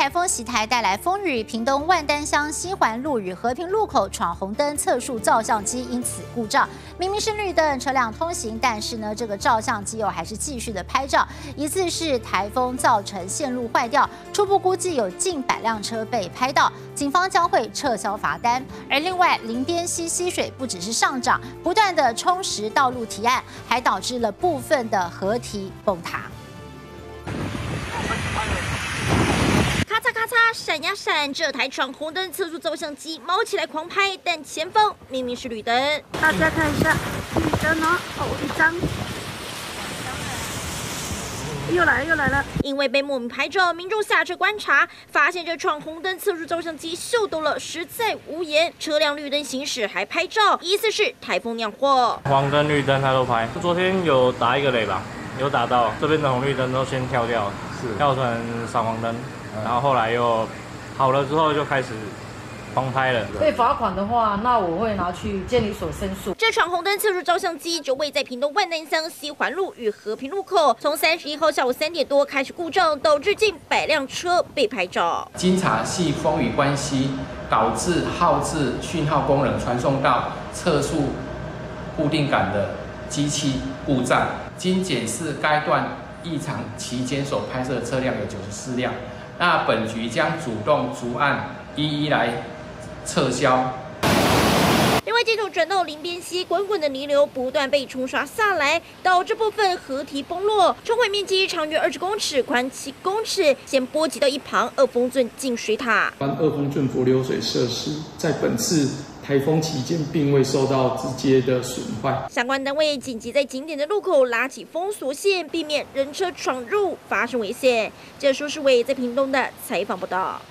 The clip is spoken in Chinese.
台风袭台带来风雨，屏东万丹乡西环路与和平路口闯红灯测速照相机因此故障。明明是绿灯，车辆通行，但是呢，这个照相机又还是继续的拍照。疑似是台风造成线路坏掉，初步估计有近百辆车被拍到，警方将会撤销罚单。而另外，林边溪溪水不只是上涨，不断的冲蚀道路堤岸，还导致了部分的河堤崩塌。闪呀闪！这台闯红灯测速照相机猫起来狂拍，但前方明明是绿灯。大家看一下，绿灯哦，一张。又来了又来了！因为被莫名拍照，民众下车观察，发现这闯红灯测速照相机秀逗了，实在无言。车辆绿灯行驶还拍照，疑似是台风酿祸。黄灯绿灯他都拍，昨天有打一个雷吧？有打到，这边的红绿灯都先跳掉，是跳成闪黄灯。然后后来又好了之后就开始狂拍了。被罚款的话，那我会拿去监理所申诉。这场红灯测速照相机就位在屏东万南乡西环路与和平路口，从三十一号下午三点多开始故障，导致近百辆车被拍照。经查系风雨关系导致耗制讯号功能传送到测速固定杆的机器故障。经检视该段异常期间所拍摄的车辆有九十四辆。那本局将主动逐案一一来撤销。另外，这种转到林边溪，滚滚的泥流不断被冲刷下来，导致部分河堤崩落，冲毁面积长约二十公尺，宽七公尺，先波及到一旁二峰圳净水塔。二峰圳浮流水设施在本次。台风期间并未受到直接的损坏。相关单位紧急在景点的路口拉起封锁线，避免人车闯入发生危险。这说是为在屏东的采访报道。